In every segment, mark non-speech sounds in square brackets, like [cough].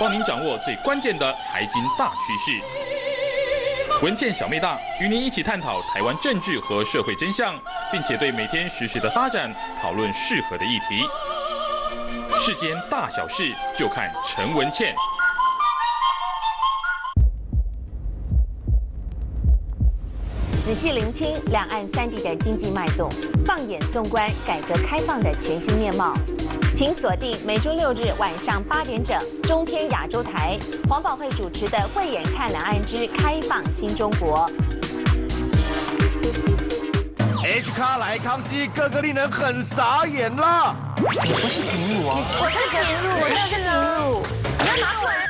帮您掌握最关键的财经大趋势。文茜小妹大与您一起探讨台湾政治和社会真相，并且对每天实时的发展讨论适合的议题。世间大小事，就看陈文茜。仔细聆听两岸三地的经济脉动，放眼纵观改革开放的全新面貌。请锁定每周六日晚上八点整，中天亚洲台黄宝慧主持的《慧眼看两岸之开放新中国》。H 咖来康熙，个个令人很傻眼了。我是平乳，我那是平乳，你要拿出来。[laughs]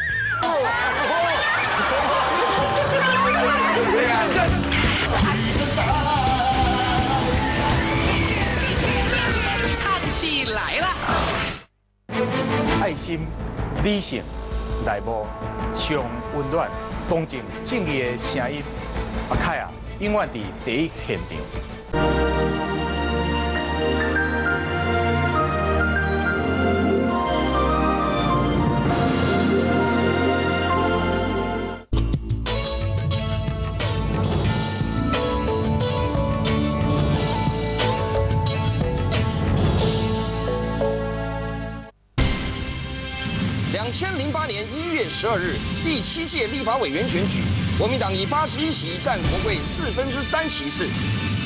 看戏来了。爱心、理性、内部、上温暖、公正、正义的声音，阿凯啊，永远在第一现场。一月十二日，第七届立法委员选举，国民党以八十一席占国会四分之三席次。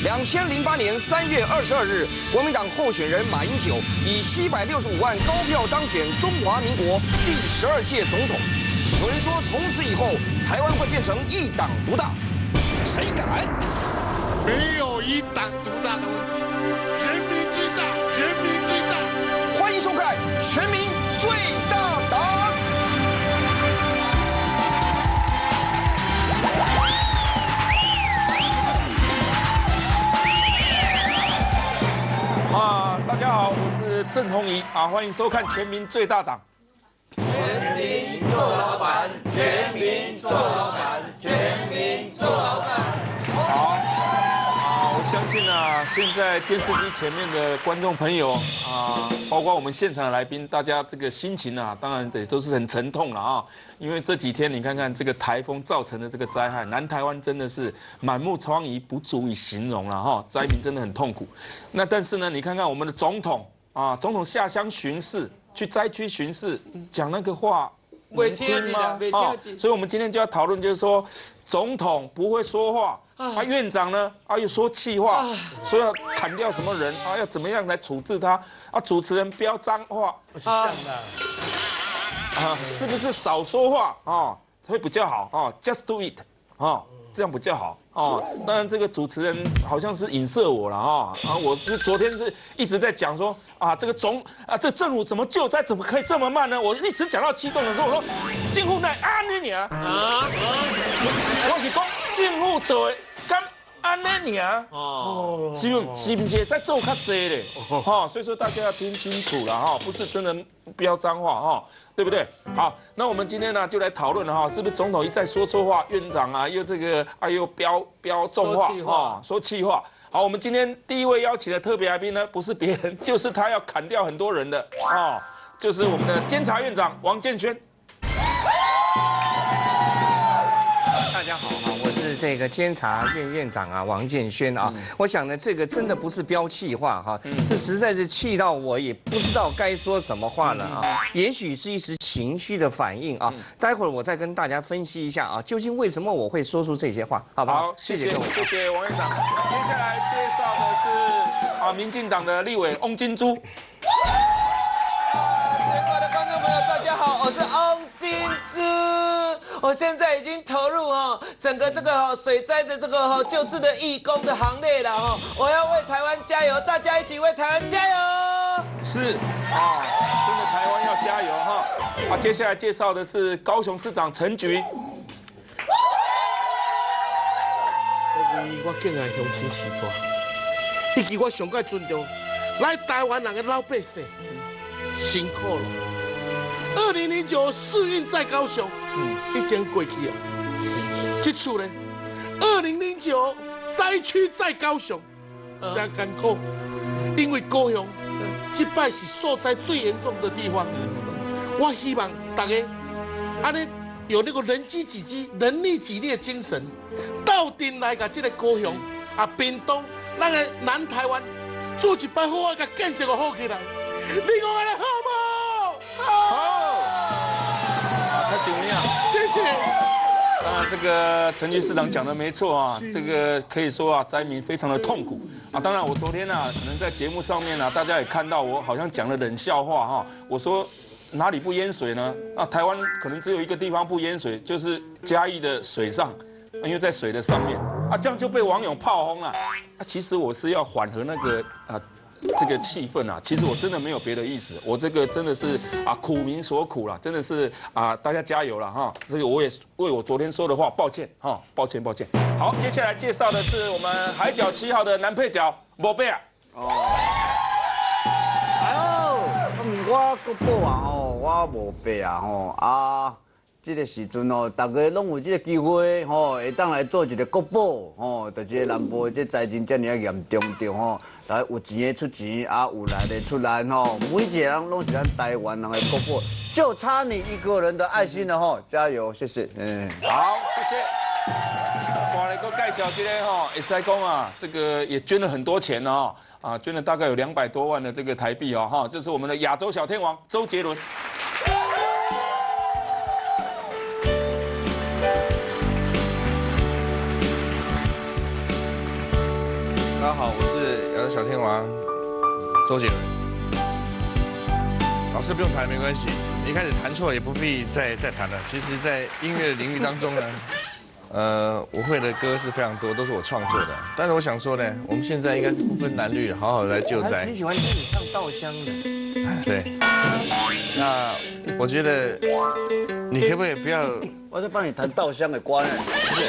两千零八年三月二十二日，国民党候选人马英九以七百六十五万高票当选中华民国第十二届总统。有人说，从此以后台湾会变成一党独大，谁敢？没有一党独大的问题，人民最大，人民最大。欢迎收看《全民最大家好，我是郑红怡啊，欢迎收看《全民最大党》。全民做老板，全民做老板，全民做老板。好，相信啊，现在电视机前面的观众朋友啊，包括我们现场的来宾，大家这个心情啊，当然也都是很沉痛了啊。因为这几天你看看这个台风造成的这个灾害，南台湾真的是满目疮痍，不足以形容了哈，灾民真的很痛苦。那但是呢，你看看我们的总统啊，总统下乡巡视，去灾区巡视，讲那个话。袂能听得进啊所以我们今天就要讨论，就是说，总统不会说话，啊，院长呢，啊，又说气话，说要砍掉什么人，啊，要怎么样来处置他，啊，主持人不要脏话，啊，是不是少说话？啊，会比较好。啊？Just do it，啊，这样比较好。啊。当然，这个主持人好像是影射我了啊啊！我是昨天是一直在讲说啊，这个总啊，这政府怎么救灾怎么可以这么慢呢？我一直讲到激动的时候，我说政府奈安妮你啊，政府做的敢安尼尔哦，是不是不是在做较济嘞？哈，所以说大家要听清楚了哈，不是真的飙脏话哈，对不对？好，那我们今天呢就来讨论了哈，是不是总统一再说错话，院长啊又这个啊又飙飙重话哈，说气话。好，我们今天第一位邀请的特别来宾呢，不是别人，就是他要砍掉很多人的啊，就是我们的监察院长王建轩。这个监察院院长啊，王建轩啊。我想呢，这个真的不是标气话哈，是实在是气到我也不知道该说什么话了啊。也许是一时情绪的反应啊，待会儿我再跟大家分析一下啊，究竟为什么我会说出这些话，好不好？好，谢谢各位。谢谢王院长。接下来介绍的是啊，民进党的立委翁金珠。我现在已经投入哈整个这个哈水灾的这个哈救治的义工的行列了哈，我要为台湾加油，大家一起为台湾加油。是啊，真的台湾要加油哈！啊，接下来介绍的是高雄市长陈菊。各位我敬爱乡亲时代，以及我上界尊重来台湾人的老百姓，辛苦了。二零零九试运在高雄，已经过去了。这次呢，二零零九灾区在高雄，真艰苦，因为高雄这摆是受灾最严重的地方。我希望大家安尼有那个人机己机、人力己力的精神，到顶来甲这个高雄啊，屏东，咱个南台湾，做一摆好啊，甲建设个好起来。你讲安尼好啊，他行不样？谢谢。啊，这个陈局市长讲的没错啊，这个可以说啊，灾民非常的痛苦啊。当然，我昨天呢，可能在节目上面呢，大家也看到我好像讲了冷笑话哈。我说哪里不淹水呢？那，台湾可能只有一个地方不淹水，就是嘉义的水上，因为在水的上面啊，这样就被网友炮轰了。啊，其实我是要缓和那个啊。这个气氛啊，其实我真的没有别的意思，我这个真的是啊苦民所苦了，真的是啊大家加油了哈，这个我也为我昨天说的话抱歉哈，抱歉抱歉。好，接下来介绍的是我们海角七号的男配角莫贝尔。哦，哎呦，我国宝啊吼，我莫贝啊吼啊。这个时阵哦，大家拢有这个机会吼，会当来做一个国宝吼，就这个南部这灾情这么严重着吼，来有钱的出钱，啊有来的出来吼，每一个人拢是咱台湾人的国宝，就差你一个人的爱心了吼，加油，谢谢。嗯，好，谢谢。刷了一个介绍这个吼，也是讲啊，这个也捐了很多钱哦，啊，捐了大概有两百多万的这个台币哦，哈，这是我们的亚洲小天王周杰伦。亚洲小天王周杰伦。老师不用弹没关系，一开始弹错也不必再再弹了。其实，在音乐领域当中呢，[laughs] 呃，我会的歌是非常多，都是我创作的。但是我想说呢，我们现在应该是不分男女，好好来救灾。挺喜欢听你唱稻香的。对。那我觉得，你可不可以不要？我在帮你弹稻香的歌呢。不是。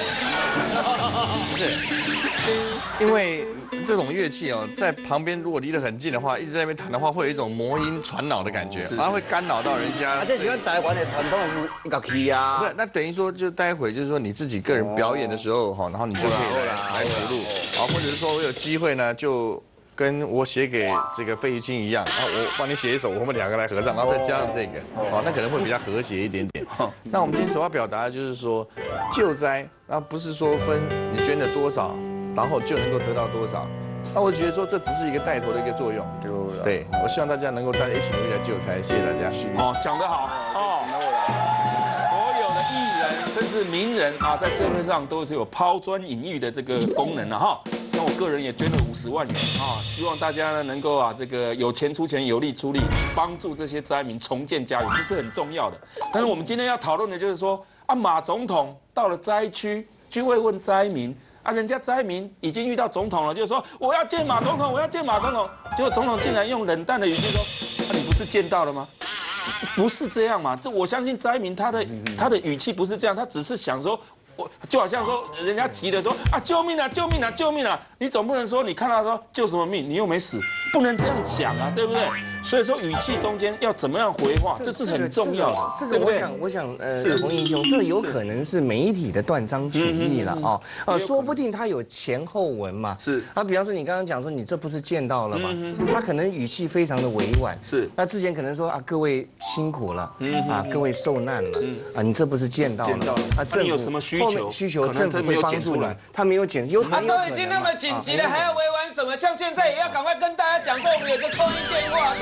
[laughs] 不是。因为。这种乐器哦，在旁边如果离得很近的话，一直在那边弹的话，会有一种魔音传脑的感觉，然后会干扰到人家。这喜欢台湾的传统乐器啊。不是，那等于说，就待会就是说你自己个人表演的时候哈，然后你就可以来来辅录，啊，或者是说我有机会呢，就跟我写给这个费玉清一样，啊，我帮你写一首，我们两个来合唱，然后再加上这个，哦，那可能会比较和谐一点点。那我们今天所要表达的就是说，救灾，那不是说分你捐了多少。然后就能够得到多少？那我觉得说这只是一个带头的一个作用。对，我希望大家能够大家一起努力来救灾。谢谢大家。哦，讲得好哦。所有的艺人甚至名人啊，在社会上都是有抛砖引玉的这个功能的哈。像我个人也捐了五十万元啊，希望大家呢能够啊这个有钱出钱，有力出力，帮助这些灾民重建家园，这是很重要的。但是我们今天要讨论的就是说啊，马总统到了灾区去慰问灾民。啊，人家灾民已经遇到总统了，就是说我要见马总统，我要见马总统。结果总统竟然用冷淡的语气说：“啊，你不是见到了吗？不是这样嘛？这我相信灾民他的他的语气不是这样，他只是想说。”我就好像说，人家急的说啊，救命啊，救命啊，救命啊！你总不能说你看到说救什么命，你又没死，不能这样讲啊，对不对？所以说语气中间要怎么样回话，这是很重要的。这个我想，我想，呃，洪英雄，这有可能是媒体的断章取义了啊，呃，说不定他有前后文嘛。是。啊，比方说你刚刚讲说你这不是见到了吗？他可能语气非常的委婉。是。那之前可能说啊，各位辛苦了，啊，各位受难了，啊，你这不是见到了？啊，这有什么需？需求政府会帮助你，他没有减，有他都已经那么紧急了，还要委婉什么？像现在也要赶快跟大家讲说，我们有个扣音电话，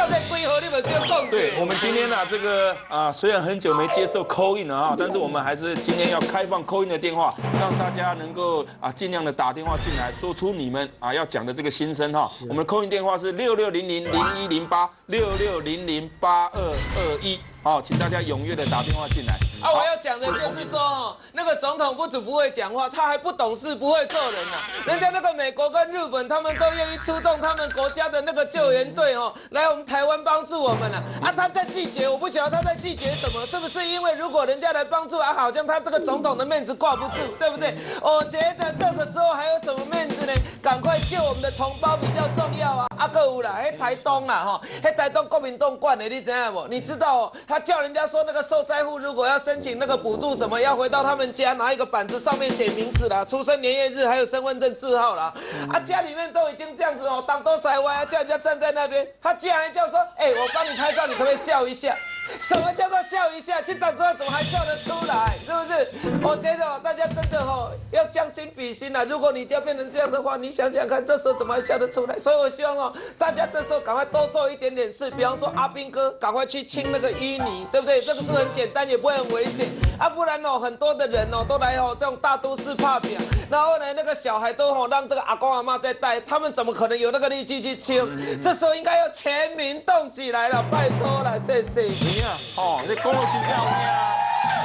对，我们今天呢，这个啊，虽然很久没接受扣音了啊，但是我们还是今天要开放扣音的电话，让大家能够啊尽量的打电话进来，说出你们啊要讲的这个心声哈。我们的扣音电话是六六零零零一零八六六零零八二二一。好，请大家踊跃的打电话进来。啊，我要讲的就是说，那个总统不止不会讲话，他还不懂事，不会做人呐。人家那个美国跟日本，他们都愿意出动他们国家的那个救援队哦，来我们台湾帮助我们了。啊，他在拒绝，我不晓得他在拒绝什么，是不是因为如果人家来帮助啊，好像他这个总统的面子挂不住，对不对？我觉得这个时候还有什么面子呢？赶快救我们的同胞比较重要啊！阿哥有啦，喺台东啦，哈，喺台东国民党管的，你知样不？你知道哦？他叫人家说那个受灾户如果要申请那个补助什么，要回到他们家拿一个板子上面写名字啦、出生年月日还有身份证字号啦。啊，家里面都已经这样子哦，挡都塞歪啊，叫人家站在那边，他竟然还叫说，哎，我帮你拍照，你可不可以笑一下？什么叫做笑一下？去打仗怎么还笑得出来？是不是？我觉得大家真的哦要将心比心啊！如果你家变成这样的话，你想想看，这时候怎么还笑得出来？所以我希望哦，大家这时候赶快多做一点点事，比方说阿兵哥赶快去清那个淤泥，对不对？[laughs] 这个是很简单，也不会很危险啊。不然哦，很多的人哦都来哦这种大都市怕表，然后呢那个小孩都哦让这个阿公阿妈在带，他们怎么可能有那个力气去清？这时候应该要全民动起来了，拜托了，谢谢。你啊，哦，你讲了真正有影。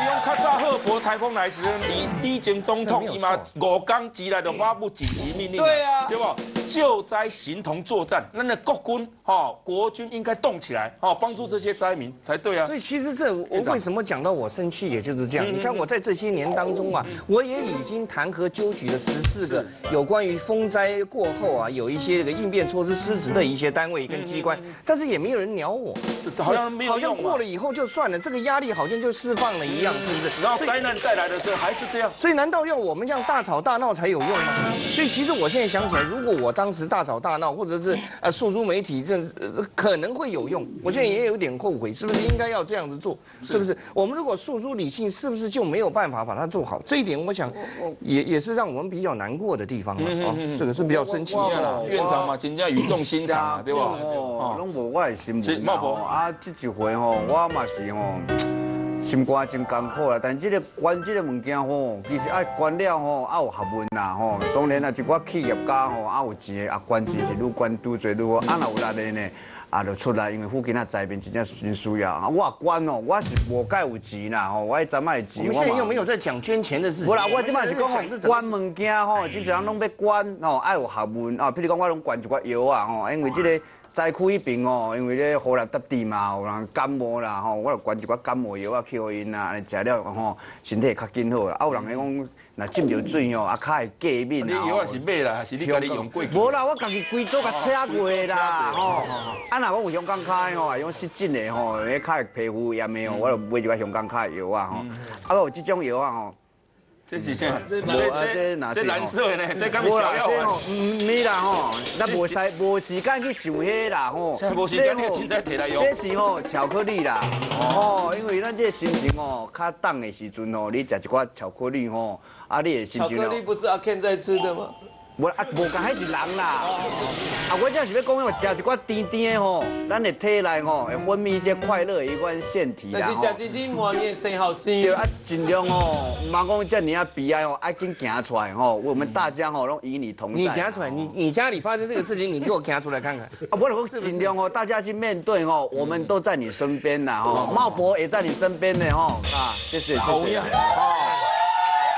你讲较早赫伯台风来时，李李前总统伊嘛五天之内就发布紧急命令，对啊，对不？救灾形同作战，那那国军哈国军应该动起来，哦，帮助这些灾民才对啊。所以其实这我为什么讲到我生气，也就是这样。你看我在这些年当中啊，我也已经弹劾纠举了十四个有关于风灾过后啊，有一些这个应变措施失职的一些单位跟机关，但是也没有人鸟我，好像没有好像过了以后就算了，这个压力好像就释放了一样，是不是？然后灾难再来的时候还是这样。所以难道要我们这样大吵大闹才有用吗？所以其实我现在想起来，如果我当时大吵大闹，或者是呃诉诸媒体，这可能会有用。我现在也有点后悔，是不是应该要这样子做？是不是？我们如果诉诸理性，是不是就没有办法把它做好？这一点我想也也是让我们比较难过的地方了啊。这个是比较生气的。院长嘛，真正语重心长啊，对吧？哦，拢无我的新闻哦。啊，这一回吼，我嘛是吼。心肝真艰苦啦，但这个关这个物件吼，其实爱关了吼，也有学问啦吼。当然啦，一寡企业家吼，也有钱的，啊关钱是愈关愈多愈好。啊，若有力的呢，啊就出来，因为附近啊灾民真正真需要。啊，我关哦，我是无介有钱啦吼，我怎卖钱？我们现在又没有在讲捐钱的事情。无啦，我即摆是讲吼，关物件吼，真侪人拢要关吼，爱有学问啊。譬如讲，我拢管一寡药啊吼，因为这个。灾区迄边哦，因为咧雨来搭地嘛，有人感冒啦吼，我就灌一寡感冒药啊，去互因啊，食了吼，身体较紧好。啊，有人咧讲，若浸着水哦，啊，较会过敏啊。你药是买啦，还是你家己用过？无啦，我家己规组甲车过啦，吼。啊，若我有香港卡吼，用湿疹的吼，迄较会皮肤炎的哦，我就买一寡香港卡的药啊吼。啊，有即种药啊吼。这是啥？这这哪是？这蓝色的呢？这刚小药丸。唔没啦吼，那无时无时间去想迄啦吼。无时间去再摕来用。这是吼巧克力啦，哦，因为咱这心情哦，较重的时阵哦，你食一寡巧克力吼，啊，你的心情。巧克力不是阿 Ken 在吃的吗？无啊，无讲迄是人啦。啊，我这是要讲哦，食一寡甜甜的吼，咱的体内吼会分泌一些快乐的一款腺体啦。但是食甜甜话，你生好心。对啊，尽量哦，唔好讲这尔啊悲哀哦，爱紧行出来吼。我们大家吼拢与你同在。你行出来，你你家里发生这个事情，你给我行出来看看。[laughs] 啊，我讲尽量哦，大家去面对哦，我们都在你身边呐吼，茂博也在你身边的吼啊，谢谢，谢谢哦。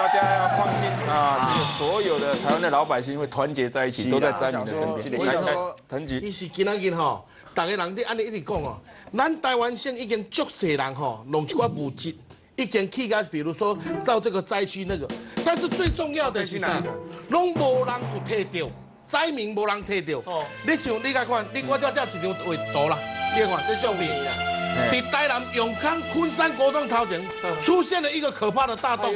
大家要放心啊！所有的台湾的老百姓会团结在一起，都在灾民的身边。我想说，伊是今仔日吼，大家人伫安尼一直讲哦，咱台湾县已经足些人吼，弄一寡物资，已经去个，比如说到这个灾区那个。但是最重要的是啥？拢无人有摕到，灾民无人摕到。哦，你像你来看，你我就这一张画图啦，你看这相片。在台南永康昆山国中头前出现了一个可怕的大洞。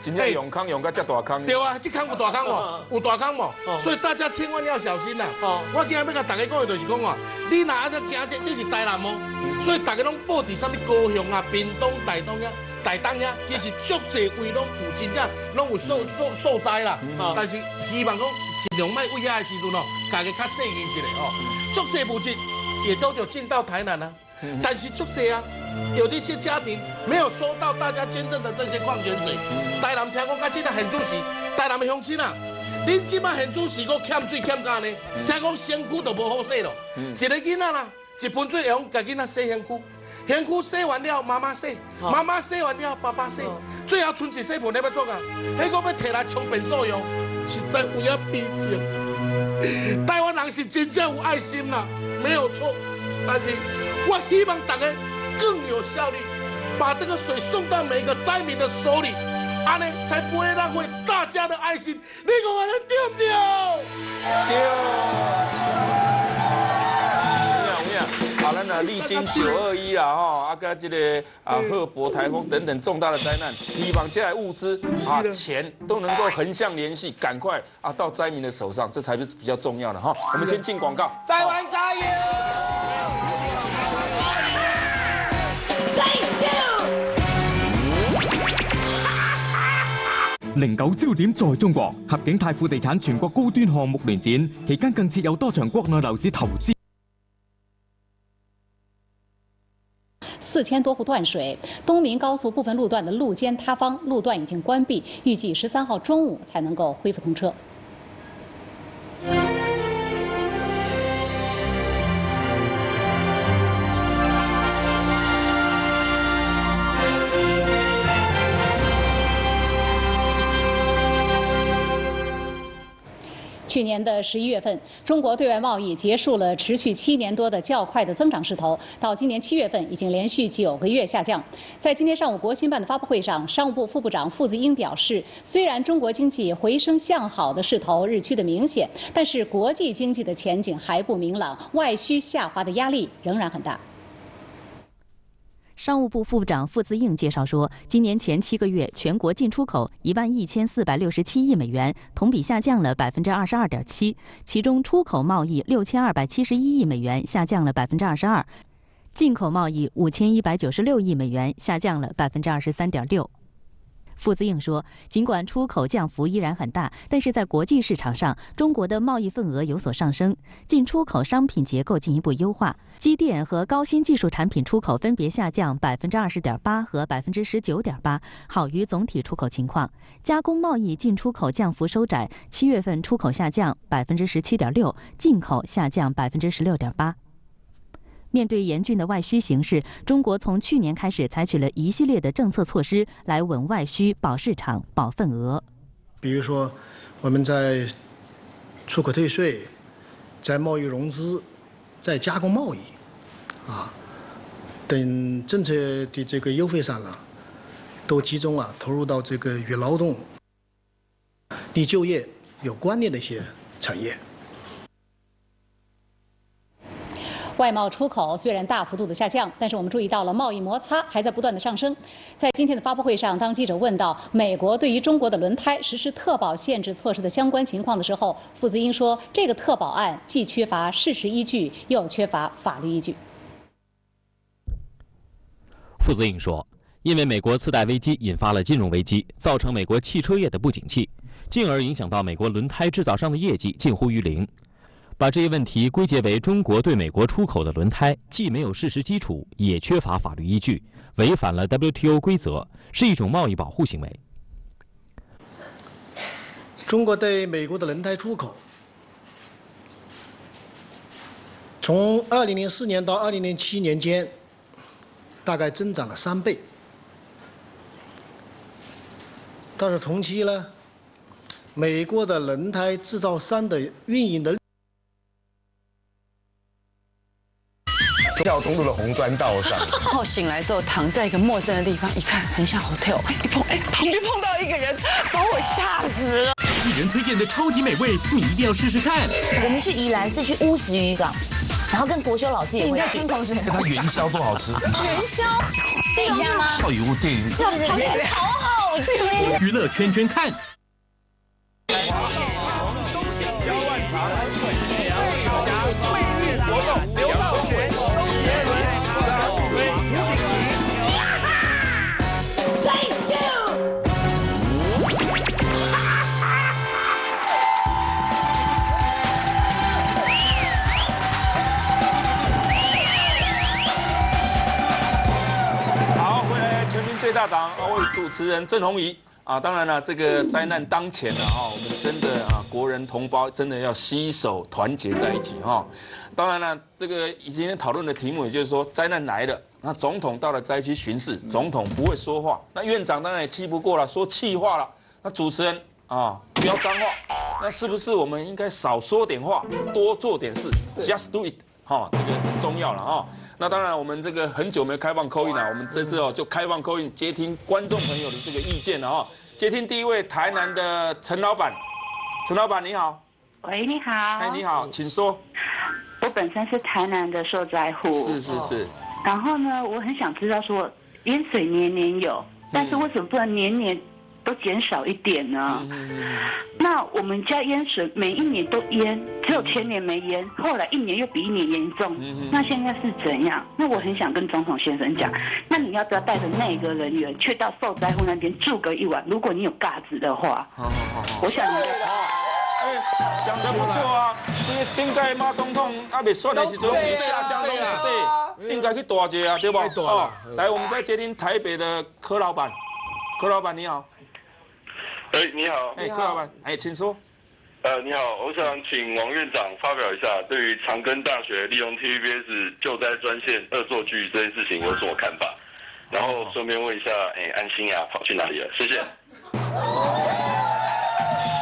今天永康永个这大坑。对啊，这坑有大坑无？有大坑无？所以大家千万要小心啦。我今日要甲大家讲的就是讲哦，你哪安尼行这这是台南哦，所以大家拢报伫啥物高雄啊、屏东、台东呀、台东呀，其实足侪位拢有真正拢有受受受灾啦。但是希望讲尽量卖危险的时阵哦，家己较细心一点哦，足侪物资也都有进到台南啊。但是就这样，有一些家庭没有收到大家捐赠的这些矿泉水。台南听讲，今日很主席，台南的乡亲啊，恁即摆很主席，佫欠水欠干呢？听讲身躯都无好洗咯。一个囡仔啦，一盆水用家囡仔洗身躯，身躯洗完了，妈妈洗，妈妈洗完了，爸爸洗，最后剩一洗盆，你要做啊？迄个要摕来充本作用，实在有影悲情。[laughs] 台湾人是真正有爱心啦，没有错，但是。我希望大家更有效率，把这个水送到每个灾民的手里，安尼才不会浪费大家的爱心。你讲我能对不对？对。有影有影，好了呢，历经九二一啊，哈，啊，跟这个啊赫伯台风等等重大的灾难，希望这些物资啊钱都能够横向联系，赶快啊到灾民的手上，这才是比较重要的哈。我们先进广告，台湾加油！零九焦点在中国，合景泰富地产全国高端项目联展，期间更设有多场国内楼市投资。四千多户断水，东明高速部分路段的路肩塌方，路段已经关闭，预计十三号中午才能够恢复通車。去年的十一月份，中国对外贸易结束了持续七年多的较快的增长势头，到今年七月份已经连续九个月下降。在今天上午国新办的发布会上，商务部副部长傅子英表示，虽然中国经济回升向好的势头日趋的明显，但是国际经济的前景还不明朗，外需下滑的压力仍然很大。商务部副部长傅自应介绍说，今年前七个月，全国进出口一万一千四百六十七亿美元，同比下降了百分之二十二点七。其中，出口贸易六千二百七十一亿美元，下降了百分之二十二；进口贸易五千一百九十六亿美元，下降了百分之二十三点六。傅自应说，尽管出口降幅依然很大，但是在国际市场上，中国的贸易份额有所上升，进出口商品结构进一步优化，机电和高新技术产品出口分别下降百分之二十点八和百分之十九点八，好于总体出口情况。加工贸易进出口降幅收窄，七月份出口下降百分之十七点六，进口下降百分之十六点八。面对严峻的外需形势，中国从去年开始采取了一系列的政策措施来稳外需、保市场、保份额。比如说，我们在出口退税、在贸易融资、在加工贸易啊等政策的这个优惠上呢，都集中啊投入到这个与劳动、离就业有关联的一些产业。外贸出口虽然大幅度的下降，但是我们注意到了贸易摩擦还在不断的上升。在今天的发布会上，当记者问到美国对于中国的轮胎实施特保限制措施的相关情况的时候，傅子英说，这个特保案既缺乏事实依据，又缺乏法律依据。傅子英说，因为美国次贷危机引发了金融危机，造成美国汽车业的不景气，进而影响到美国轮胎制造商的业绩近乎于零。把这一问题归结为中国对美国出口的轮胎既没有事实基础，也缺乏法律依据，违反了 WTO 规则，是一种贸易保护行为。中国对美国的轮胎出口，从二零零四年到二零零七年间，大概增长了三倍。但是同期呢，美国的轮胎制造商的运营的。教通路的红砖道上，然 [laughs] 后醒来之后躺在一个陌生的地方，一看很像 hotel，一碰哎旁边碰到一个人，把我吓死了。艺人推荐的超级美味，你一定要试试看。我们去宜兰是去乌石渔港，然后跟国修老师也会在听同时，它元宵多好吃。元宵，[laughs] 店家吗？少油店，好好吃。娱乐圈圈看。大党啊，为主持人郑红怡啊，当然了，这个灾难当前了哈，我们真的啊，国人同胞真的要携手团结在一起哈。当然了，这个今天讨论的题目也就是说，灾难来了，那总统到了灾区巡视，总统不会说话，那院长当然也气不过了，说气话了。那主持人啊，不要脏话，那是不是我们应该少说点话，多做点事？Just do it，哈，这个很重要了啊。那当然，我们这个很久没开放扣印了，我们这次哦就开放扣印，接听观众朋友的这个意见了哈。接听第一位台南的陈老板，陈老板你好。喂，你好。哎，你好，请说。我本身是台南的受灾户。是是是。然后呢，我很想知道说，淹水年年有，但是为什么不能年年都减少一点呢？那我们家淹水每一年都淹，只有前年没淹，后来一年又比一年严重。那现在是怎样？那我很想跟总统先生讲，那你要不要带着内阁人员去到受灾户那边住个一晚？如果你有嘎子的话，好好好，我想你讲得不错啊！因为顶届马总统还没选的时候，你下乡都是对，应该去大街啊，对吧？哦，来，我们再接听台北的柯老板，柯老板你好。哎，你好。哎，柯老板，哎，请说。呃，你好，我想请王院长发表一下对于长庚大学利用 TVBS 救灾专线恶作剧这件事情有什么看法？然后顺便问一下，哎，安心呀跑去哪里了？谢谢。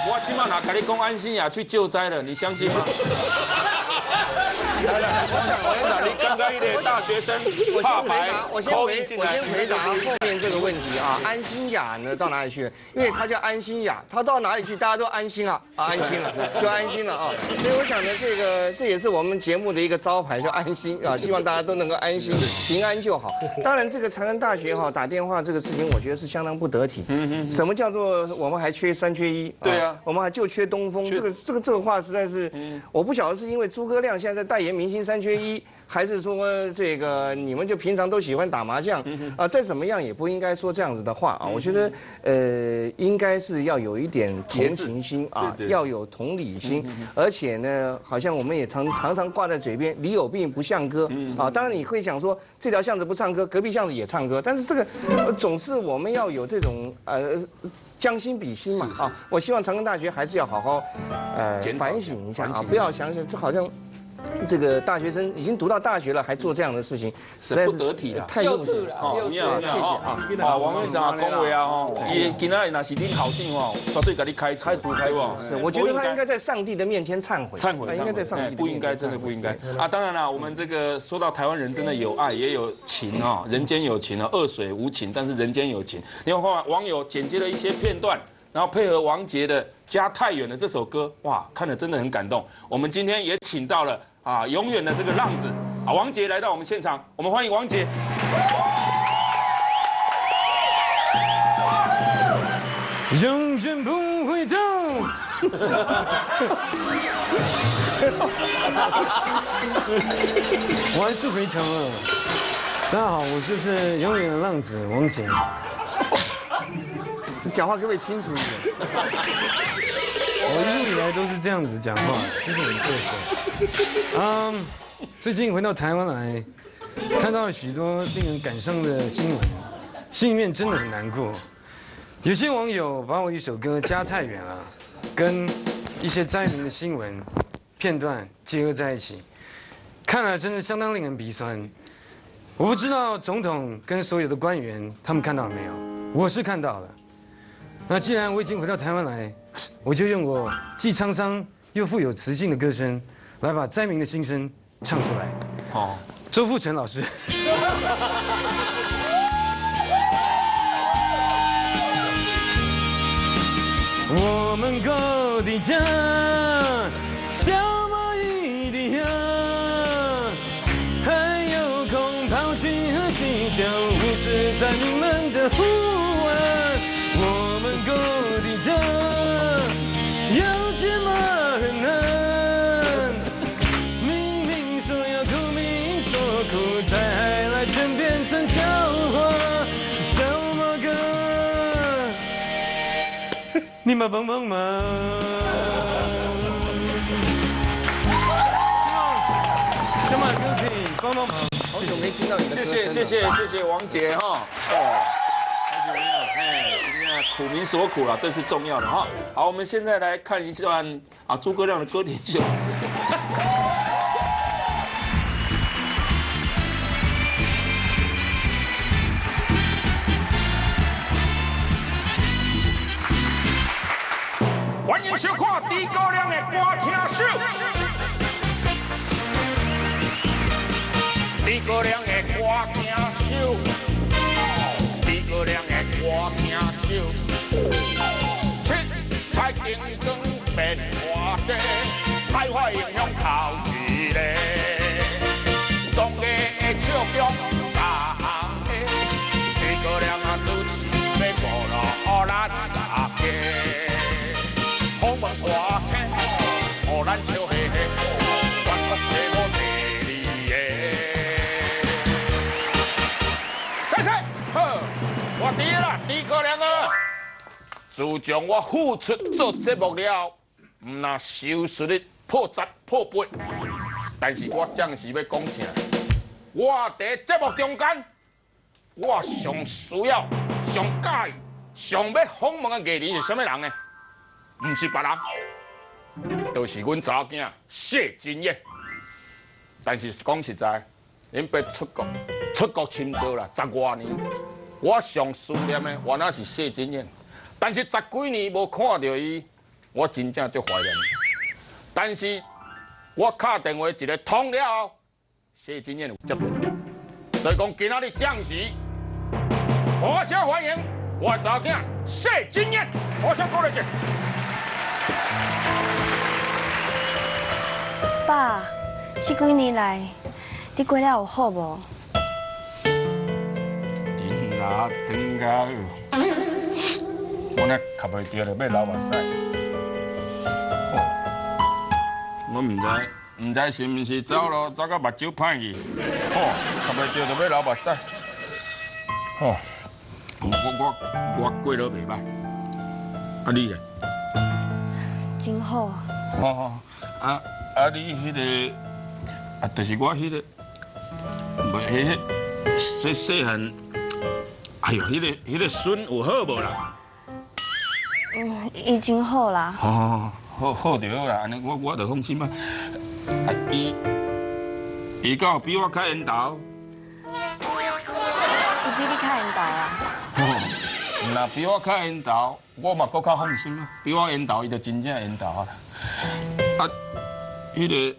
我今晚哪跟你讲安心呀去救灾了，你相信吗？[laughs] 来来，王院长，你刚刚一点大学生我先回答，我先回我，先回答后面这个问题啊。安心雅呢到哪里去？因为他叫安心雅，他到哪里去大家都安心了啊，安心了就安心了啊。所以我想呢，这个这也是我们节目的一个招牌，叫安心啊，希望大家都能够安心平安就好。当然，这个长安大学哈打电话这个事情，我觉得是相当不得体。嗯嗯什么叫做我们还缺三缺一？对啊，我们还就缺东风。这个这个这个话实在是，我不晓得是因为诸葛亮现在在代言明星三缺一，还是说这个你们就平常都喜欢打麻将啊？再怎么样也不应该说这样子的话啊！我觉得呃，应该是要有一点同情心啊，要有同理心，而且呢，好像我们也常常常挂在嘴边，你有病不像歌啊。当然你会想说这条巷子不唱歌，隔壁巷子也唱歌，但是这个呃总是我们要有这种呃。将心比心嘛啊！我希望长庚大学还是要好好呃反省一下啊，不要想想这好像。这个大学生已经读到大学了，还做这样的事情，实在不是得体了，太幼稚了。好，你好，谢谢啊。啊，王院长啊，恭维啊，吼，伊今仔日若是恁校长哦，绝对给你开开除开哦。是，我觉得他应该在上帝的面前忏悔。忏悔，他应该在上帝面前不应该，真的不应该啊！当然了，我们这个说到台湾人真的有爱，也有情啊，人间有情啊，恶水无情，但是人间有情。你看网友剪接了一些片段，然后配合王杰的《家太远了》这首歌，哇，看了真的很感动。我们今天也请到了啊，永远的这个浪子啊，王杰来到我们现场，我们欢迎王杰。永远不回头。[laughs] 我还是回头了。大家好，我就是永远的浪子王杰。你讲话可不可以清楚一点？我一路以来都是这样子讲话，这是我的特色。嗯，最近回到台湾来，看到了许多令人感伤的新闻，心里面真的很难过。有些网友把我一首歌《家太远了》跟一些灾民的新闻片段结合在一起，看了真的相当令人鼻酸。我不知道总统跟所有的官员他们看到了没有，我是看到了。那既然我已经回到台湾来，我就用我既沧桑又富有磁性的歌声，来把灾民的心声唱出来。好，周富成老师。[laughs] 我们够的家，你们帮帮忙！小马哥可以帮帮忙。好久没听到你的歌谢谢谢谢谢谢王杰哈。哦，开始没有？哎，今天苦民所苦了，这是重要的哈。好，我们现在来看一段啊诸葛亮的歌点秀。小看诸葛亮的歌听秀。诸葛亮的歌听秀，诸葛亮的歌听秀，七彩金光变化多，海外英雄自从我付出做节目了，唔那收视率破十破八，但是我暂时要讲啥？我伫节目中间，我上需要、上介意、上要访问的艺人是啥物人呢？唔是别人，就是阮查某囝谢金燕。但是讲实在，因别出国，出国深造啦，十多年，我上思念的原来是谢金燕。但是十几年无看到伊，我真正就怀念。但是我敲电话一个通了后，谢金燕有接到，所以讲今仔日降时，火声欢迎我查囝谢金燕，火声鼓励者。爸，这几年来，你过了有好无？天哪，天高！我那吸袂着就要流目屎。我唔知，唔知是毋是走咯，走到目睭歹去，吼，吸袂着就要流目屎。吼，我我我过了袂歹，啊你咧？真好。哦，啊啊你迄个，啊就是我迄个，袂迄迄细细汉，哎呦，迄个迄个孙有好无啦？嗯，已经好啦。好，好好就好啦，安尼我我就放心啊。啊，伊伊敢有比我较缘投？伊比你较缘投啊？哦，若比我较缘投，我嘛搁较放心啊。比我缘投，伊就真正缘投啊。啊，迄个，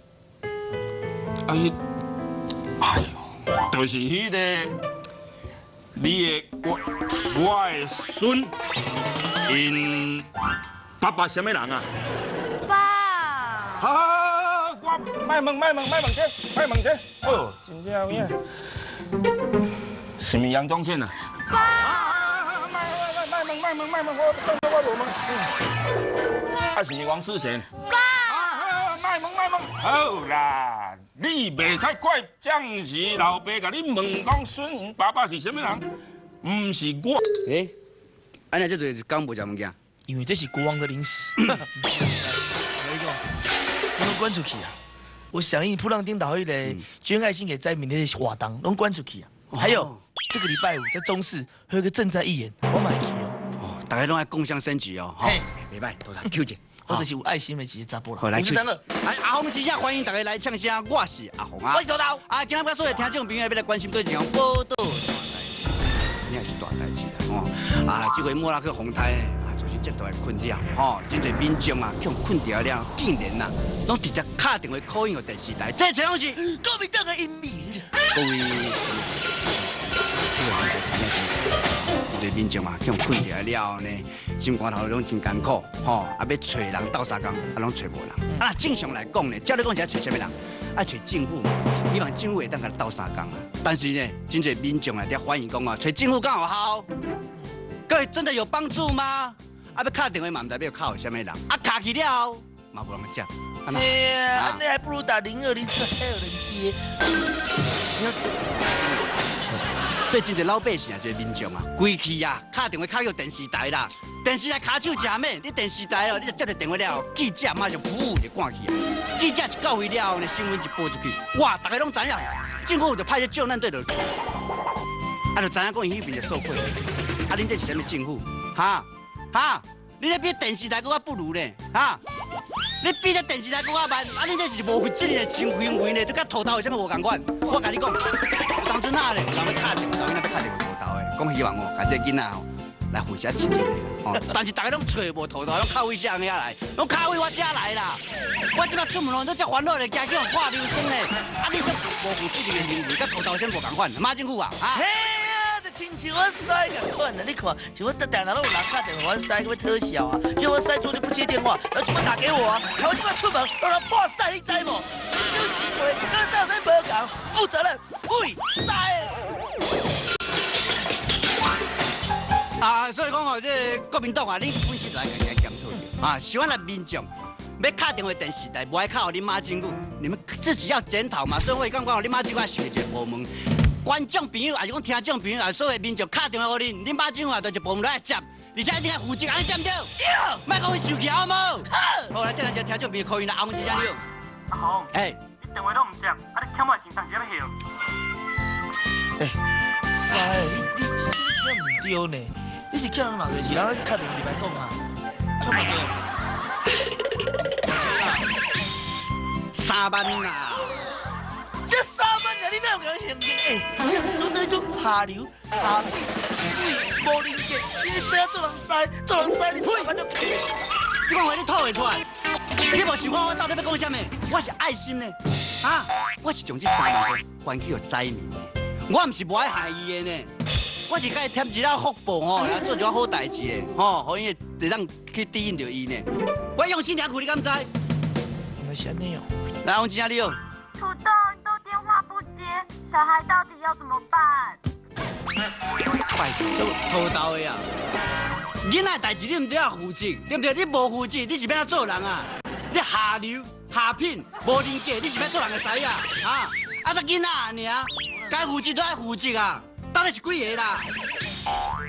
啊迄，哎呦，就是迄个，你的我我的孙，因爸爸什么人啊？爸。好，好，好，我卖问卖问卖问去，卖问这。哦，真正有影。什么杨宗宪啊？爸。卖卖卖问卖问卖问，我我我无问。啊，是王世贤。爸。卖问卖问。好啦，你袂使怪将士老爸，甲你问讲孙英爸爸是什么人？唔是我。诶，安尼这就是讲无食物件。因为这是国王的零食。有一个，我们关出去啊！我响应普朗丁岛一个捐爱心给灾民的活动，拢关出去啊！还有这个礼拜五在中视还有个赈灾义演，我买去哦。哦，大家拢爱共享升级哦。嘿，袂歹，多谢 Q 姐。[laughs] 我就是有爱心的一个查甫人。好，来五十三个。哎，阿红之下欢迎大家来唱声，我是阿红啊。我是豆豆。啊，今日所有听众朋友要来关心对这项报道，你也是大代志啦，啊，这回莫拉克洪台啊，就是极大的困扰，吼，真侪民众啊，去困扰了，竟然啊，拢直接敲电话 call 应电视台，这情况是国民党的阴谋。各位，这个民众啊，去困扰了呢，心肝头拢真艰苦，吼，啊要找人斗相共，啊拢找无人。啊，正常来讲呢，照你讲是要找什么人？爱找政府，希望政府会当甲斗相共啊。但是呢，真侪民众啊，在反映讲啊，找政府敢有效？各位真的有帮助吗？啊，要敲电话嘛，毋知要敲什么人？啊，敲去了后，嘛无人接。哎呀，你还不如打零二零四，还有人接。最近这老百姓啊，这民众啊，规气啊，敲电话敲到电视台啦，电视台卡手吃咩？你电视台哦，你就接到电话了，记者马上服务就赶去啊。记者一到位了后呢，新闻就播出去，哇，大家拢知影，政府就派些救难队的，啊，就知影讲伊那边就受贿，啊，恁这是什么政府？哈哈，你这比电视台更加不如呢？哈，你比这电视台更加慢，啊，你这是无负责任的行为呢，就跟土豆有啥物无共款？我甲你讲，当初那咧，人要敲电话，人要敲电话土豆的，讲希望哦，甲这囡仔哦来负责钱 [laughs] 但是大家拢找无土豆，拢靠位上遐来，拢靠位我遮来啦。我即摆出门哦，都遮烦恼咧，家叫挂流声咧，啊，你这无负责任的行为，甲土豆有什么无共款？马政府啊，啊！亲像我师共款的，你看，像我等下都有人打电话，我师会特效啊，叫我师昨天不接电话，然后怎么打给我啊？还我今摆出门，让人破师，你知无？这种行为跟上身无共，负责任，呸，师。啊，所以讲哦，这国民党啊，你本身就来来检讨啊，喜欢来民众要敲电话电视台，不爱靠你妈政府，你们自己要检讨嘛。所以我刚讲，你妈政府想一个部门，观众朋友，还是讲听众朋友，还是所有民众打电话给恁，恁把电话就一部门来接，而且一定要负责，安尼对不对？对。莫讲生气好无？好。好，来，这两只听众朋友可以来，红一下了。阿红。哎。你电话都唔接，啊你欠我钱，当时要响。哎，塞，你你你这唔对呢？你是欠人嘛？就是人打电话来讲啊，欠唔对。[laughs] 三万啊！这三万人你哪有给人现金？哎，这种那种下流、下品、水、无人格，你不要做人师，做人师你三万就给。这款话你吐会出来？你无想看我到底要讲什么？我是爱心的，啊！我是将这三万块还去予灾民的，我唔是无爱害伊的呢。我是甲伊添一了福报吼，来做一寡好代志的，吼，可以会当去抵应着伊呢。我用心良苦，你敢知？原来是安尼哦。来，王金你哦。土豆，小孩到底要怎么办？拜托，土豆的呀！囡仔代志你唔对要负责，对不对？你无负责，你是要怎做人啊？你下流、下品、无人格，你是要做人的使啊？啊！啊，只囡仔尔，该负责都爱负责啊！到底是几个啦？啊？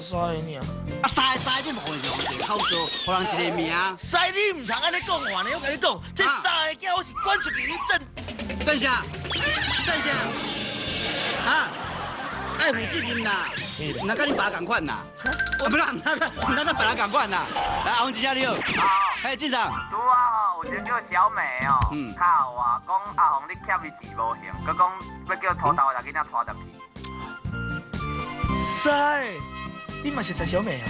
三个尔。啊，三个三个你无用，一个口做，互人一个名。西你唔通安尼讲话呢？我跟你讲，这三个囝我是管出去去挣，挣啥？挣啥？啊？爱负责任呐，那跟你爸同款呐？[laughs] 啊，不是，那个那个爸同款呐。来，阿红姐你好。哎，先生。拄啊吼，有一个叫小美哦，嗯，敲我讲阿红你欠伊钱无还，佮讲要叫土豆来囡仔拖入去。塞，你嘛是识小美哦？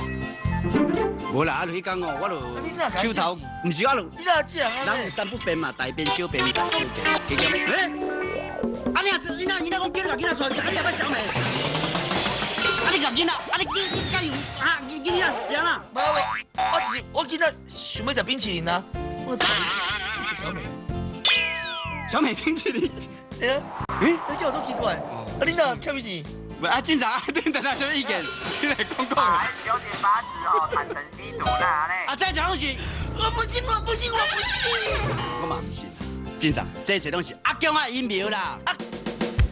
无啦，啊，迄讲哦，我就手头，唔是我就。你哪只啊？人有三不变嘛，大变小变大小变，记唔记？啊，你啊，你那你那讲叫你个囡仔传，啊，你也要小美。啊，你个囡仔，啊，你你你加油啊，你囡仔行啦。喂喂，我我囡仔想要食冰淇淋啊。我小美，小美冰淇淋。哎呀，诶，你叫我多奇怪。啊，你那欠不起？喂，啊，警察，你等下什么意见？你来讲讲。还九点八十哦，坦诚吸毒啦嘞。啊，再讲东西，我不信，我不信，我不信。我嘛不信。警察，这些东西阿强啊阴谋啦。啊，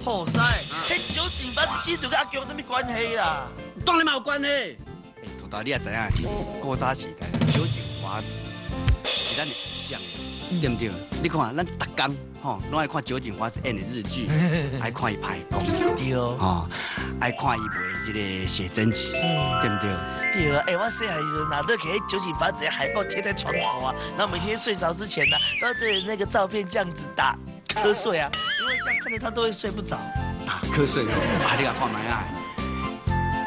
好塞，迄酒精法子吸毒跟阿强什么关系啦？当然嘛有关系。哎，土豆你也知影，古早时代酒精法子是咱的偶像，对不对？你看咱逐工吼，拢爱看酒井法子演的日剧，[laughs] 爱看伊拍广告，对哦，爱看伊卖这个写真集，对不对？对啊，哎，我细汉时阵哪都给酒井法子的海报贴在床头啊，然后每天睡着之前呢，都对那个照片这样子打瞌睡啊，因为这样看着他都会睡不着。打瞌睡哦，啊，你甲看卖啊？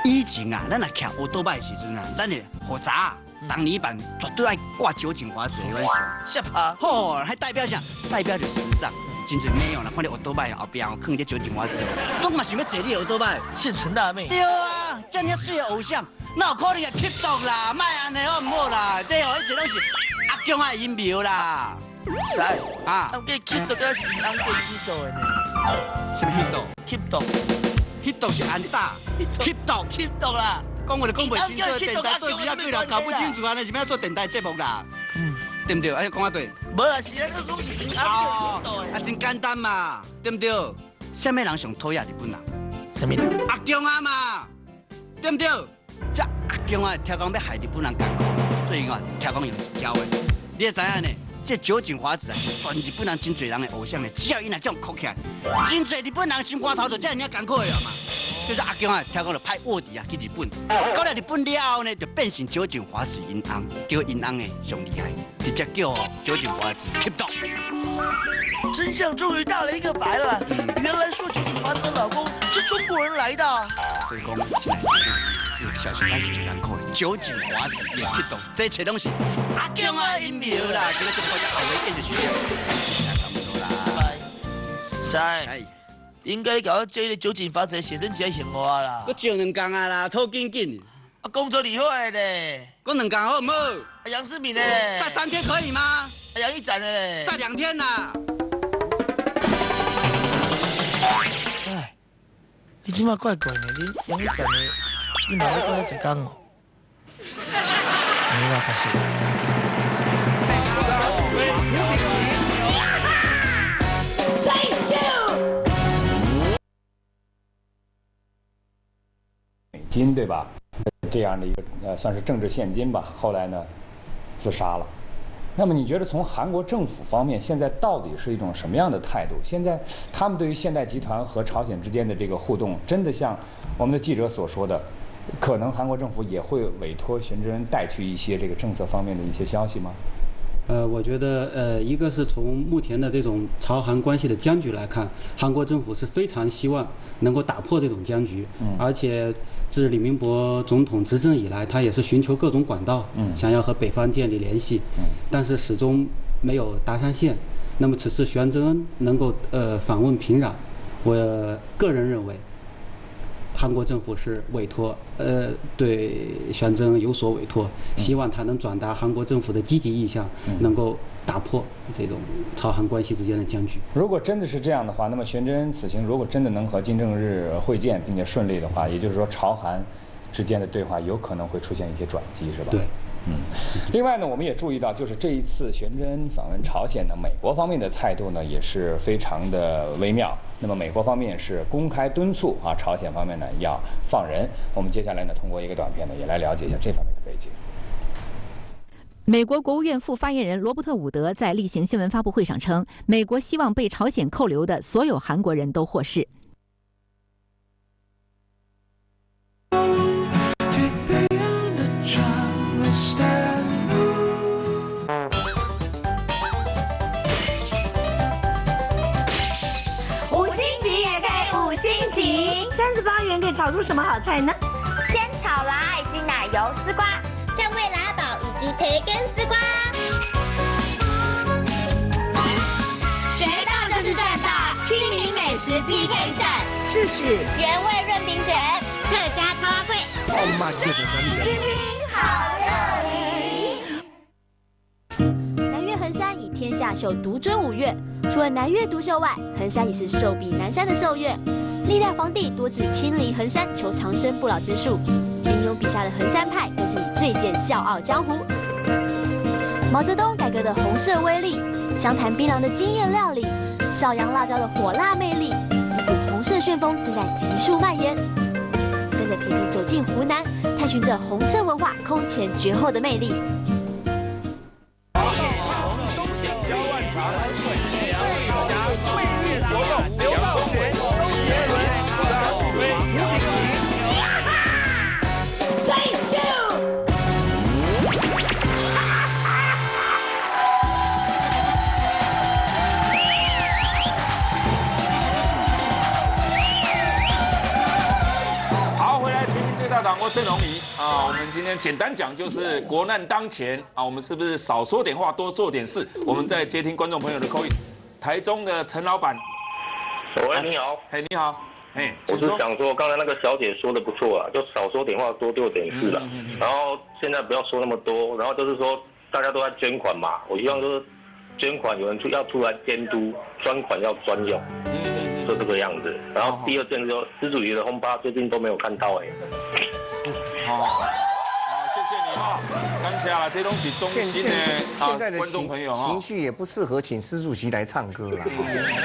以前啊，咱来骑乌多摆的时阵啊，咱的火杂当年版绝对爱挂酒精华子的玩笑，吓怕！吼，还代表啥？代表着时尚。真侪美哦，啦，看到乌多摆后边放只酒精华子，我嘛想要坐你乌多摆，现成大妹。对啊，这么水的偶像，那有可能会吸毒啦？卖安尼好唔好啦？这哦，一切拢是阿强的阴谋啦。是啊，我计吸毒敢是安对吸毒的呢？什么吸毒？吸毒，吸毒是安大，吸毒吸毒啦。讲我哋讲袂清楚，电台做比较对啦，搞不清楚啊，那是要做电台节目啦。嗯，对不对？哎，讲啊对。无啦，是啊，这拢是安对啊，真简单嘛，对不对？什么人上讨厌日本人？什么？阿强啊嘛，对不对？这阿强啊，听讲要害日本人干苦，所以讲听讲用是教的。你也知影呢？这酒井华子啊，是全日本人真侪人的偶像呢。只要伊若这样哭起来，真侪日本人心肝头就这样艰苦的嘛。就是阿强啊，听讲了派卧底啊去日本，到了日本了后呢，就变成酒井华子银行，叫银行的上厉害，直接叫酒井华子吸毒。真相终于大了一个白了，原来说酒井华子的老公是中国人来的。所以讲，现在是小心还是真艰苦的。酒井华子也吸毒，这一切东西阿强啊阴谋啦，这个就靠这后尾继续学，差不多啦。三。应该搞这个酒精法子写真集来献我啦。搁上两工啊啦，拖紧紧。啊，工作厉害嘞。搁两工好唔好？啊，杨世敏呢？再三天可以吗？啊，杨一展呢？再两天呐。哎，你今嘛怪怪的？你杨一展呢？你哪会过来一工哦？没啦，开始。金，对吧？这样的一个呃，算是政治现金吧。后来呢，自杀了。那么你觉得从韩国政府方面现在到底是一种什么样的态度？现在他们对于现代集团和朝鲜之间的这个互动，真的像我们的记者所说的，可能韩国政府也会委托玄真带去一些这个政策方面的一些消息吗？呃，我觉得，呃，一个是从目前的这种朝韩关系的僵局来看，韩国政府是非常希望能够打破这种僵局，嗯，而且自李明博总统执政以来，他也是寻求各种管道，嗯，想要和北方建立联系，嗯，但是始终没有搭上线。那么此次玄真恩能够呃访问平壤，我个人认为。韩国政府是委托，呃，对玄真有所委托，希望他能转达韩国政府的积极意向，能够打破这种朝韩关系之间的僵局。如果真的是这样的话，那么玄真此行如果真的能和金正日会见，并且顺利的话，也就是说朝韩之间的对话有可能会出现一些转机，是吧？对。嗯，另外呢，我们也注意到，就是这一次玄真访问朝鲜呢，美国方面的态度呢也是非常的微妙。那么美国方面是公开敦促啊，朝鲜方面呢要放人。我们接下来呢，通过一个短片呢，也来了解一下这方面的背景。美国国务院副发言人罗伯特·伍德在例行新闻发布会上称，美国希望被朝鲜扣留的所有韩国人都获释。炒出什么好菜呢？先炒来鸡奶油丝瓜、香味拉宝以及培根丝瓜。学到就是赚到，清明美食 PK 战。这是原味润饼卷，客家超阿贵。哦妈，这是什么？听听好料理。南岳衡山以天下秀独尊五岳，除了南岳独秀外，衡山也是寿比南山的寿岳。历代皇帝多次亲临衡山求长生不老之术，金庸笔下的衡山派更是以最见笑傲江湖。毛泽东改革的红色威力，湘潭槟榔的惊艳料理，邵阳辣椒的火辣魅力，一股红色旋风正在急速蔓延。跟着皮皮走进湖南，探寻着红色文化空前绝后的魅力。郑龙仪啊，我们今天简单讲就是国难当前啊，我们是不是少说点话，多做点事？我们在接听观众朋友的口音。台中的陈老板，喂，你好，嘿，你好，嘿，我是想说，刚才那个小姐说的不错啊，就少说点话，多做点事了。然后现在不要说那么多，然后就是说大家都在捐款嘛，我希望就是捐款有人出要出来监督，专款要专用。就这个样子，然后第二件就施主席的轰趴最近都没有看到哎。好，好，谢谢你哈。刚下了这东西中心呢，现在的观众朋友情绪也不适合请施主席来唱歌了。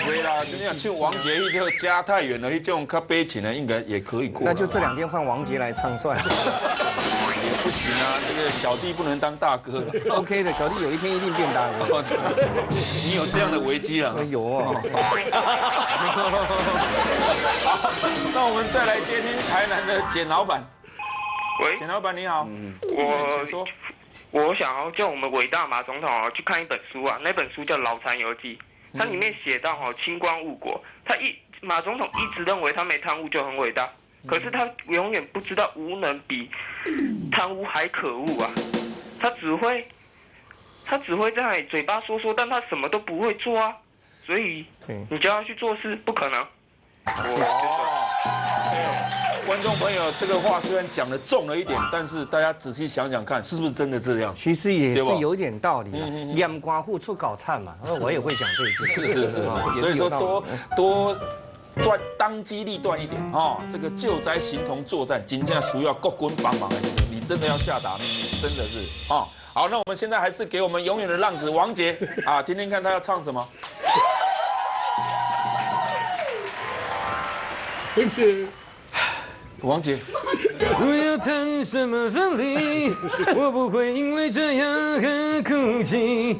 对啦，你想去王杰一就家太远了，一种较悲情的应该也可以过。那就这两天换王杰来唱算了。也不行啊，这个小弟不能当大哥。[laughs] OK 的，小弟有一天一定变大哥。[laughs] 你有这样的危机啊？有啊。[laughs] 那我们再来接听台南的简老板。喂，简老板你好。我说，我想要叫我们伟大马总统啊去看一本书啊，那本书叫《老残游记》，它里面写到哈清官误国，他一马总统一直认为他没贪污就很伟大，可是他永远不知道无能比贪污还可恶啊，他只会他只会在嘴巴说说，但他什么都不会做啊，所以你叫他去做事不可能。观众朋友，这个话虽然讲的重了一点，但是大家仔细想想看，是不是真的这样？其实也是有点道理。眼光户出搞灿嘛，我也会讲这一句。[laughs] 是是是，所以说多多断当机立断一点啊！这个救灾形同作战，今天需要各军帮忙，你真的要下达命令，真的是啊！好，那我们现在还是给我们永远的浪子王杰 [laughs] 啊，听听看他要唱什么。[laughs] 王杰。王杰，不要谈什么分离，[laughs] 我不会因为这样而哭泣。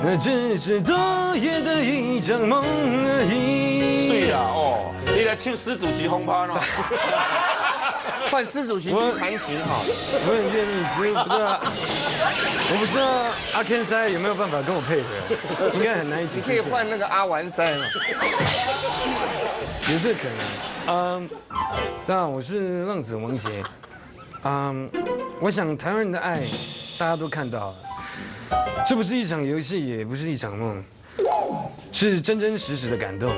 那只是昨夜的一场梦而已。睡了哦，你来唱施主席轰趴喏。换施主席去弹琴好了。我很愿意，只是不知道，[laughs] 我不知道阿 Ken 塞有没有办法跟我配合，应该很难一起。你可以换那个阿玩塞嘛。也是可能。嗯，大家好，我是浪子王杰。嗯，我想台湾人的爱，大家都看到了。这不是一场游戏，也不是一场梦，是真真实实的感动。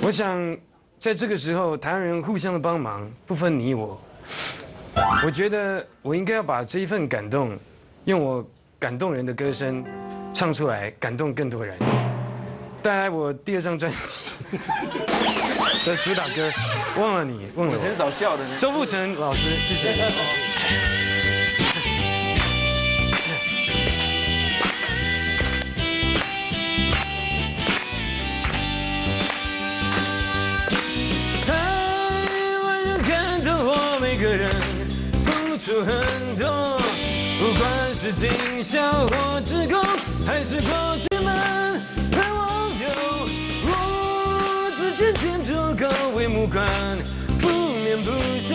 我想，在这个时候，台湾人互相的帮忙，不分你我。我觉得我应该要把这一份感动，用我感动人的歌声唱出来，感动更多人。带来我第二张专辑的主打歌《忘了你，忘了我》，很少笑的。周富成老师，谢谢。是今宵或指控，还是过去们盼望有我自己牵着高为目光，不眠不休，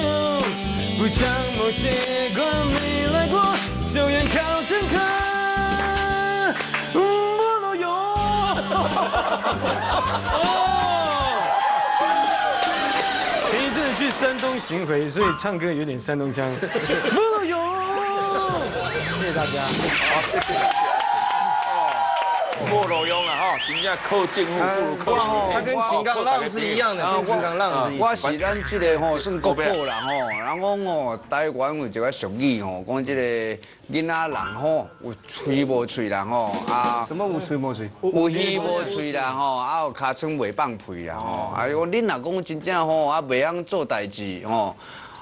不像某些关没来过，就远靠真客，莫老友。前一阵子去山东巡回，所以唱歌有点山东腔。[laughs] 谢谢大家。好，谢谢。莫老用了哈，人家靠近户不如靠近他跟金刚浪是一样的，跟金刚浪是一样我是咱这个吼算国宝啦吼，然后哦台湾有一个俗语吼，讲这个囡仔人吼有吹无喙啦吼啊。什么无吹无吹？有耳无喙啦吼，啊有尻川袂放屁啦吼，啊我恁若讲真正吼啊袂晓做代志吼，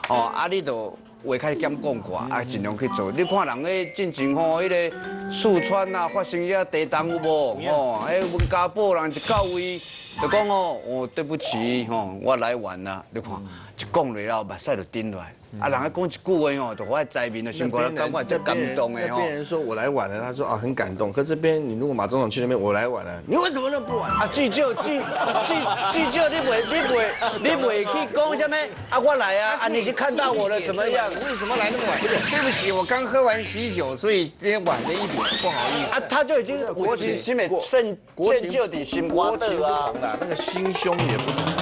哦啊你就。话较减讲寡，啊尽量去做。你看人咧进前吼，迄个四川啊发生遐地震有无？吼，迄温家宝人一到位就讲哦，哦对不起吼，我来晚啦。你看一讲落了，目屎就滴落来。啊，人家讲一句话哦，就我在面的心肝感觉真感动的哦。那边人说我来晚了，他说啊很感动。可这边你如果马总统去那边，我来晚了，你为什么那不晚？啊，至少至至至少你袂你袂你袂去讲什么啊，我来啊，啊你就看到我了怎么样？为什么来那么晚？对不起，我刚喝完喜酒，所以今天晚了一点，不好意思。啊，他就已经国情新美国圣就的心瓜的啊同。的，那个心胸也不同，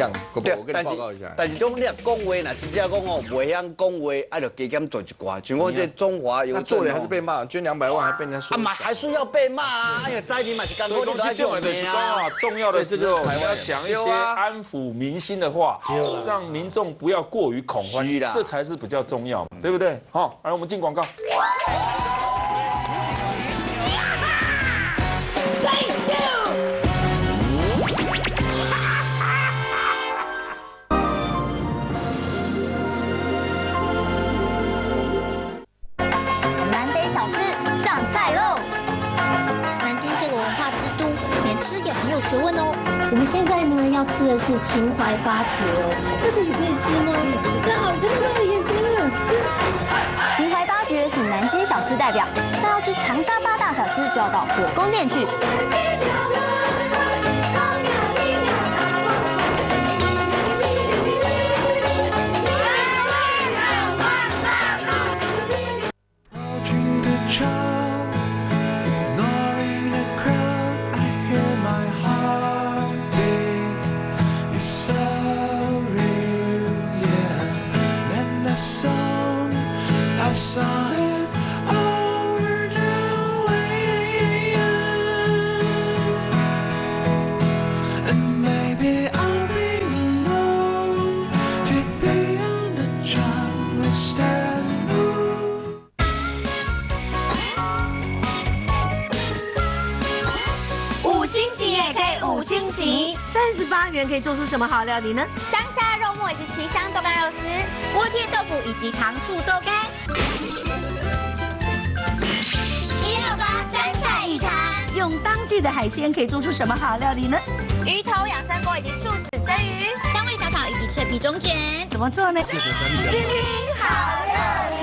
这只是这样。我我跟你报告一下。但是讲你若讲话呐，真正讲哦，袂晓讲话，啊，就加减做一寡。像我这中华有那做人还是被骂，捐两百万还被人家说。啊嘛，还是要被骂啊！哎呀，灾民嘛是干过你讲这种的啊，重要的是就台湾要讲一些安抚民心的话，[laughs] 让民众不要过于恐慌这才是比较重要，对不对？好，来我们进广告。吃也很有学问哦。我们现在呢要吃的是秦淮八绝哦，这个也可以吃吗？这好看到眼睛了。秦淮八绝是南京小吃代表，那要吃长沙八大小吃就要到火宫殿去。八元可以做出什么好料理呢？香虾肉末以及奇香豆干肉丝、锅贴豆腐以及糖醋豆干。一六八三菜一汤，用当季的海鲜可以做出什么好料理呢？鱼头养生锅以及素子蒸鱼、香味小炒以及脆皮中卷。怎么做呢？听听好料理。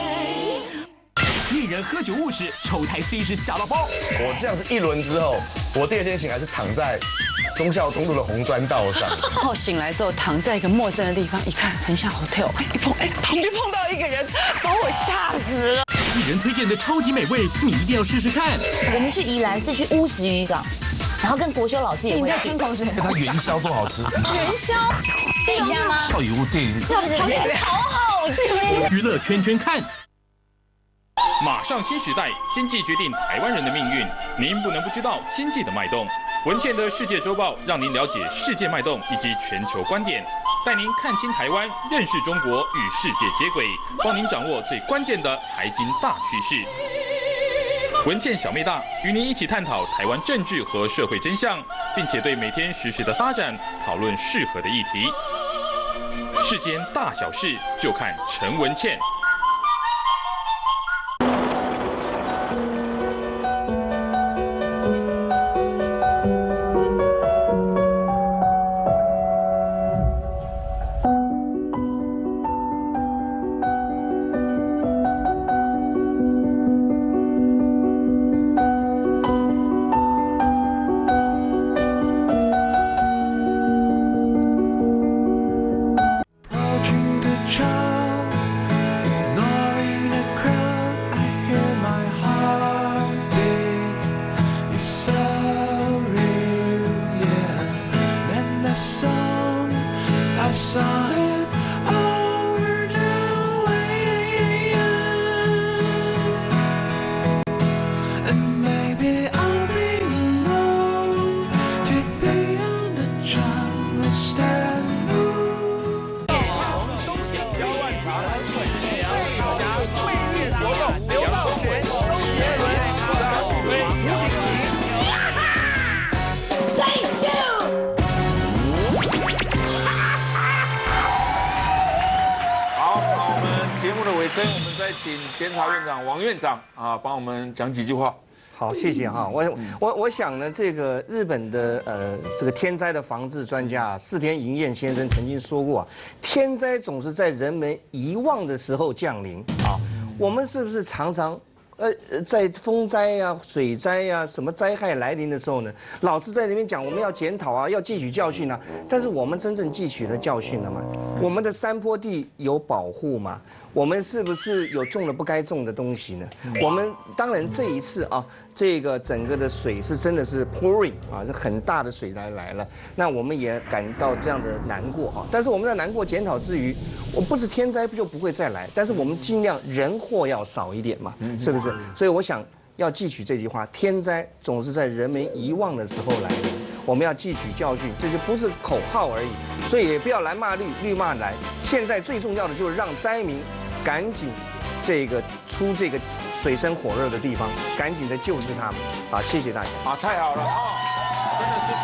艺人喝酒误事，丑态 C 是吓到包。我这样子一轮之后，我第二天醒来是躺在忠孝东路的红砖道上。然后醒来之后，躺在一个陌生的地方，一看很像 hotel，一碰哎，旁边碰到一个人，把我吓死了。艺人推荐的超级美味，你一定要试试看。我们去宜兰是去乌石渔港，然后跟国修老师也会。你在吞口水。它元宵多好吃。元宵，店家吗？校友店。好好吃。娱乐圈圈看。马上新时代，经济决定台湾人的命运。您不能不知道经济的脉动。文茜的世界周报让您了解世界脉动以及全球观点，带您看清台湾，认识中国与世界接轨，帮您掌握最关键的财经大趋势。文茜小妹大与您一起探讨台湾政治和社会真相，并且对每天实时的发展讨论适合的议题。世间大小事就看陈文茜。察院长王院长啊，帮我们讲几句话。好，谢谢哈。我我我想呢，这个日本的呃这个天灾的防治专家四田银彦先生曾经说过啊，天灾总是在人们遗忘的时候降临啊。我们是不是常常？呃呃，在风灾呀、水灾呀、什么灾害来临的时候呢，老师在那边讲我们要检讨啊，要汲取教训啊。但是我们真正汲取了教训了吗？我们的山坡地有保护吗？我们是不是有种了不该种的东西呢？我们当然这一次啊，这个整个的水是真的是 pouring 啊，是很大的水来来了。那我们也感到这样的难过啊。但是我们在难过检讨之余，我不是天灾不就不会再来，但是我们尽量人祸要少一点嘛，是不是？所以我想要记取这句话：天灾总是在人们遗忘的时候来临，我们要汲取教训，这就不是口号而已。所以也不要蓝骂绿，绿骂蓝。现在最重要的就是让灾民赶紧这个出这个水深火热的地方，赶紧的救治他们。啊，谢谢大家。啊，太好了啊，真的是这。